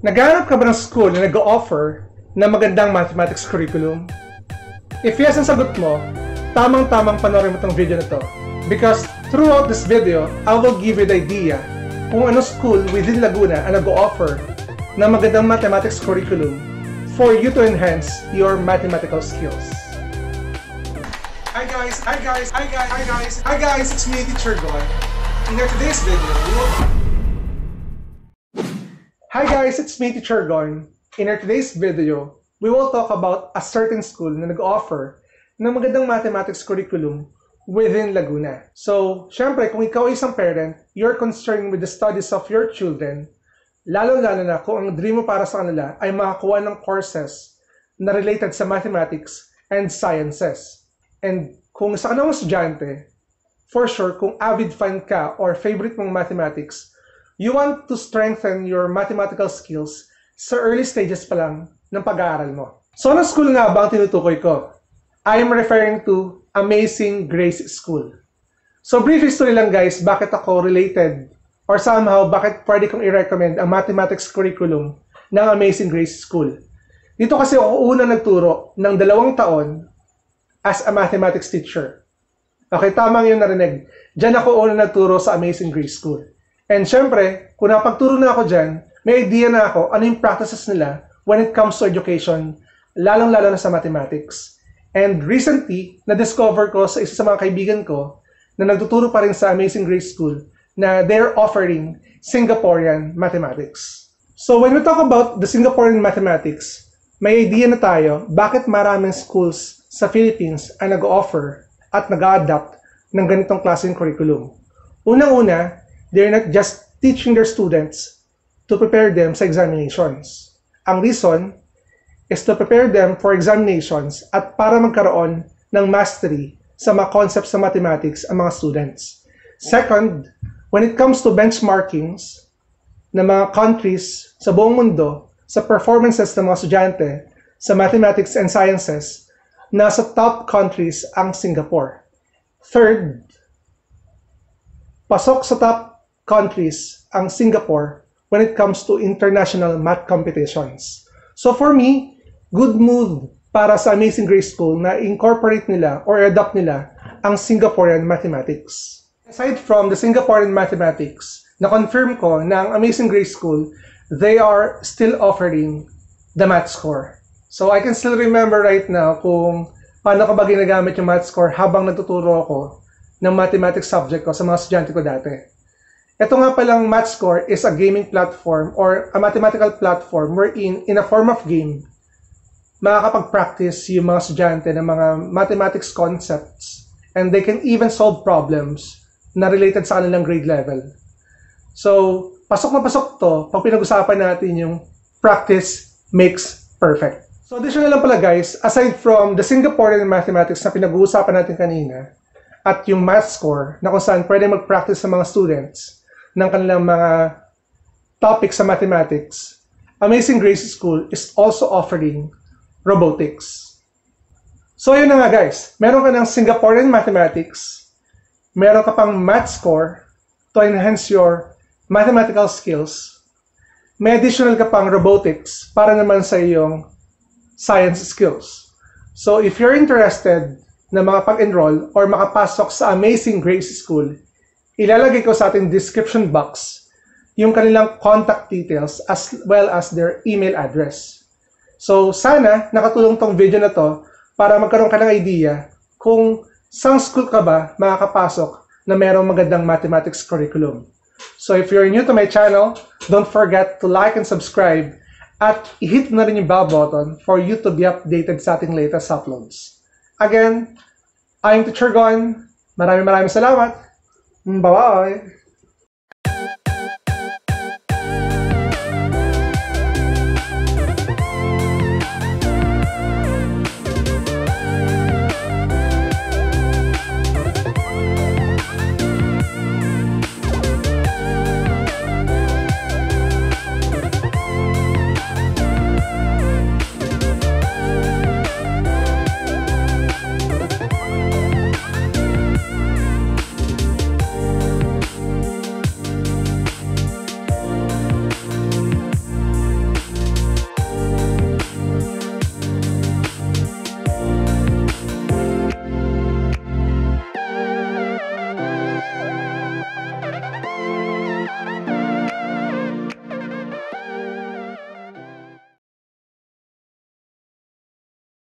Naghanap ka ba ng school na nag-offer na magandang mathematics curriculum? If yes ang sagot mo, tamang-tamang panoorin mo itong video na to. Because throughout this video, I will give you the idea kung ano school within Laguna ang nag-offer na magandang mathematics curriculum for you to enhance your mathematical skills. Hi guys, hi guys, hi guys, hi guys, hi guys, it's me, Teacher Gon. In today's video, we will... Hi guys, it's me, Teacher Gon. In our today's video, we will talk about a certain school na nag-offer ng magandang mathematics curriculum within Laguna. So, syempre, kung ikaw ay isang parent, you're concerned with the studies of your children, lalo-lalo na kung ang dream mo para sa kanila ay makakuha ng courses na related sa mathematics and sciences. And kung sa kanang estudyante, for sure, kung avid fan ka or favorite mong mathematics, you want to strengthen your mathematical skills sa early stages pa lang ng pag-aaral mo. So, ano school nga ba ang tinutukoy ko? I am referring to Amazing Grace School. So, brief history lang guys, bakit ako related or somehow, bakit pwede kong i-recommend ang mathematics curriculum ng Amazing Grace School. Dito kasi ako una nagturo ng dalawang taon as a mathematics teacher. Okay, tama yung narinig. Diyan ako una nagturo sa Amazing Grace School. And syempre, kung napagturo na ako dyan, may idea na ako ano yung practices nila when it comes to education, lalong-lalo na sa mathematics. And recently, na-discover ko sa isa sa mga kaibigan ko na nagtuturo pa rin sa Amazing Grace School na they're offering Singaporean mathematics. So when we talk about the Singaporean mathematics, may idea na tayo bakit maraming schools sa Philippines ay nag-offer at nag-adapt ng ganitong klaseng curriculum. Unang-una, they're not just teaching their students to prepare them sa examinations. Ang reason is to prepare them for examinations at para magkaroon ng mastery sa mga concepts sa mathematics ang mga students. Second, when it comes to benchmarkings ng mga countries sa buong mundo sa performances ng mga estudyante sa mathematics and sciences, nasa top countries ang Singapore. Third, pasok sa top countries ang Singapore when it comes to international math competitions. So for me, good move para sa Amazing Grace School na incorporate nila or adopt nila ang Singaporean mathematics. Aside from the Singaporean mathematics, na-confirm ko na ang Amazing Grace School, they are still offering the math score. So I can still remember right now kung paano ko ba ginagamit yung math score habang natuturo ako ng mathematics subject ko sa mga estudyante ko dati. Ito nga palang Math Score is a gaming platform or a mathematical platform wherein, in a form of game, makakapag-practice yung mga estudyante ng mga mathematics concepts and they can even solve problems na related sa kanilang grade level. So, pasok na pasok to pag pinag-usapan natin yung practice makes perfect. So, additional lang pala guys, aside from the Singaporean mathematics na pinag-uusapan natin kanina, at yung math score na kung saan pwede mag-practice sa mga students, ng kanilang mga topics sa mathematics, Amazing Grace School is also offering robotics. So yun na nga guys, meron ka ng Singaporean mathematics, meron ka pang math score to enhance your mathematical skills, may additional ka pang robotics para naman sa iyong science skills. So if you're interested na makapag-enroll or makapasok sa Amazing Grace School, ilalagay ko sa ating description box yung kanilang contact details as well as their email address. So, sana nakatulong tong video na to para magkaroon ka ng idea kung saan school ka ba makakapasok na merong magandang mathematics curriculum. So, if you're new to my channel, don't forget to like and subscribe at i-hit na rin yung bell button for you to be updated sa ating latest uploads. Again, I'm Teacher Gon. Maraming maraming salamat. mbababe